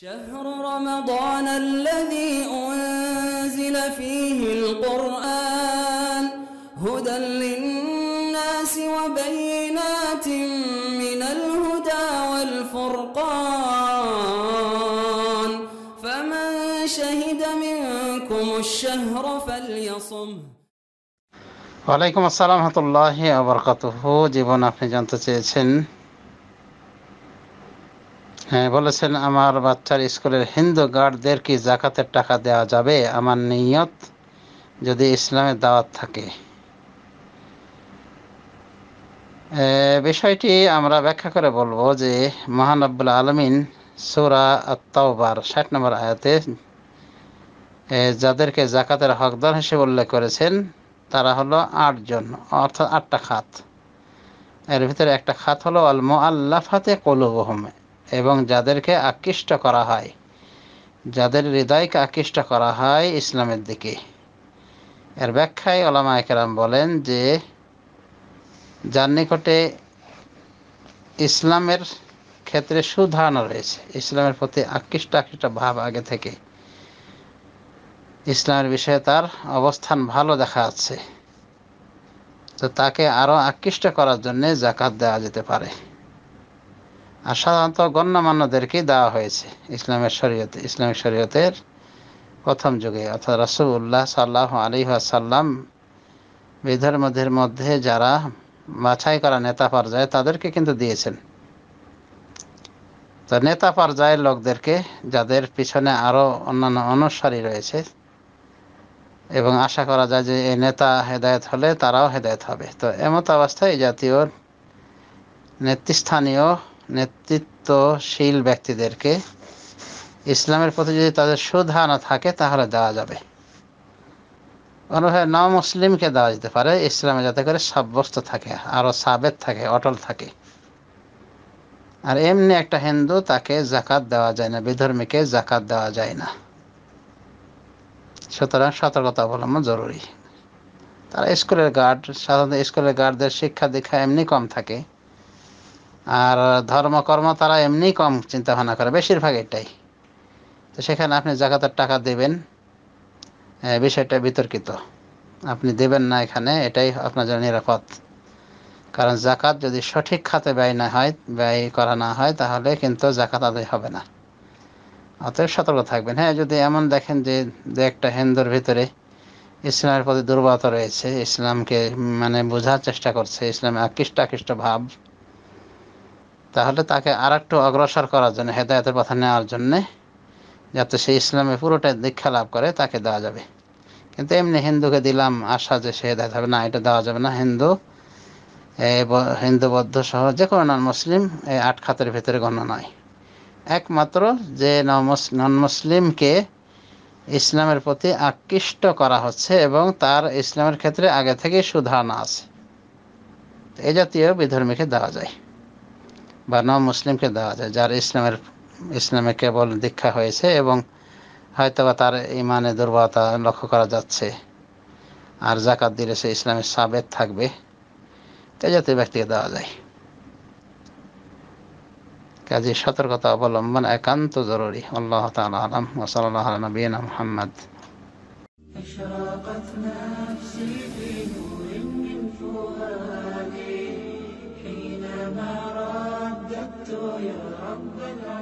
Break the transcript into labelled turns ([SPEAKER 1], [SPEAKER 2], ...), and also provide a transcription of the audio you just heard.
[SPEAKER 1] شهر رمضان الذي أنزل فيه القرآن هدى للناس وبينات من الهدى والفرقان فمن شهد منكم الشهر فليصم
[SPEAKER 2] وعليكم السلام ورحمة الله وبركاته. جيبون في جانتو হ্যাঁ বলেছেন, আমার বাচ্চার স্কুলের হিন্দু গার্ডদের কি জাকাতের টাকা দেওয়া যাবে? আমার নিয়ত যদি ইসলামের দাওয়াত থাকে। বিষয়টি আমরা ব্যাখ্যা করে বলব যে, মহান আব্বুল আলমিন সুরা আত্মাওবার ষাট নম্বর আয়াতে যাদেরকে জাকাতের হকদার হিসেবে উল্লেখ করেছেন, তারা হলো আটজন অর্থাৎ আটটা খাত। এর ভিতরে একটা খাত হলো আল মোয়াল্লাফাতে কলুবহম। এবং যাদেরকে আকৃষ্ট করা হয়, যাদের হৃদয়কে আকৃষ্ট করা হয় ইসলামের দিকে। এর ব্যাখ্যায় ওলামা একরাম বলেন যে, যার নিকটে ইসলামের ক্ষেত্রে সুধারণা রয়েছে, ইসলামের প্রতি আকৃষ্ট আকৃষ্ট ভাব আগে থেকে, ইসলামের বিষয়ে তার অবস্থান ভালো দেখা যাচ্ছে, তো তাকে আরও আকৃষ্ট করার জন্যে জাকাত দেওয়া যেতে পারে। আর সাধারণত গণ্যমান্যদেরকেই দেওয়া হয়েছে ইসলামের শরীয়তে, ইসলামিক শরীয়তের প্রথম যুগে। অর্থাৎ রসুল্লাহ সাল্লাহ আলী সাল্লাম বিধর্মদের মধ্যে যারা বাছাই করা নেতা পর্যায়ে তাদেরকে কিন্তু দিয়েছেন। তো নেতা পর্যায়ের লোকদেরকে, যাদের পিছনে আরও অন্যান্য অনুসারী রয়েছে, এবং আশা করা যায় যে এই নেতা হেদায়ত হলে তারাও হেদায়ত হবে। তো এমত অবস্থায় জাতীয় নেতৃস্থানীয় নেতৃত্বশীল ব্যক্তিদেরকে ইসলামের প্রতি যদি তাদের সুধারণা থাকে, তাহলে দেওয়া যাবে। অনুভবে ন মুসলিমকে দেওয়া যেতে পারে, ইসলামে যাতে করে সাব্যস্ত থাকে আরও সাবেত থাকে, অটল থাকে। আর এমনি একটা হিন্দু তাকে জাকাত দেওয়া যায় না, বিধর্মীকে জাকাত দেওয়া যায় না। সুতরাং সতর্কতা অবলম্বন জরুরি। তারা স্কুলের গার্ড, সাধারণত স্কুলের গার্ডদের শিক্ষা দীক্ষা এমনি কম থাকে। আর ধর্মকর্ম তারা এমনি কম চিন্তা ভাবনা করে, বেশিরভাগ এটাই। তো সেখানে আপনি জাকাতের টাকা দেবেন বিষয়টা বিতর্কিত। আপনি দেবেন না এখানে, এটাই আপনার জন্য নিরাপদ। কারণ জাকাত যদি সঠিক খাতে ব্যয় না হয়, ব্যয় করা না হয়, তাহলে কিন্তু জাকাত আদায় হবে না। অতএব সতর্ক থাকবেন। হ্যাঁ যদি এমন দেখেন যে দু একটা হিন্দুর ভিতরে ইসলামের প্রতি দুর্বলতা রয়েছে, ইসলামকে মানে বোঝার চেষ্টা করছে, ইসলামে আকৃষ্ট আকৃষ্ট ভাব তাহলে তাকে আর একটু অগ্রসর করার জন্য, হেদায়তের পথে নেওয়ার জন্যে, যাতে সে ইসলামে পুরোটাই দীক্ষা লাভ করে, তাকে দেওয়া যাবে। কিন্তু এমনি হিন্দুকে দিলাম আশা যে সে হেদায়ত হবে। না, এটা দেওয়া যাবে না। হিন্দু হিন্দু, বৌদ্ধ সহ যে কোনো নন মুসলিম এই আট খাতের ভিতরে গণ্য নয়। একমাত্র যে নন মুসলিমকে ইসলামের প্রতি আকৃষ্ট করা হচ্ছে এবং তার ইসলামের ক্ষেত্রে আগে থেকে সুধারণা আছে। এই জাতীয় বিধর্মীকে দেওয়া যায়। বা ন মুসলিমকে দেওয়া যায়, যার ইসলামের, ইসলামে কেবল দীক্ষা হয়েছে এবং হয়তো বা তার ইমানে দুর্বলতা লক্ষ্য করা যাচ্ছে আর জাকাত দিলে সে ইসলামের সাবেত থাকবে তাই জাতীয় ব্যক্তিকে দেওয়া যায়। কাজে সতর্কতা অবলম্বন একান্ত জরুরি। আল্লাহ তালা আলম। ওসল নবীনা মোহাম্মদ।
[SPEAKER 1] ربنا